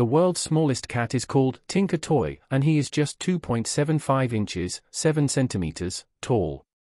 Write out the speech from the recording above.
The world's smallest cat is called Tinker Toy, and he is just 2.75 inches, 7 centimeters, tall.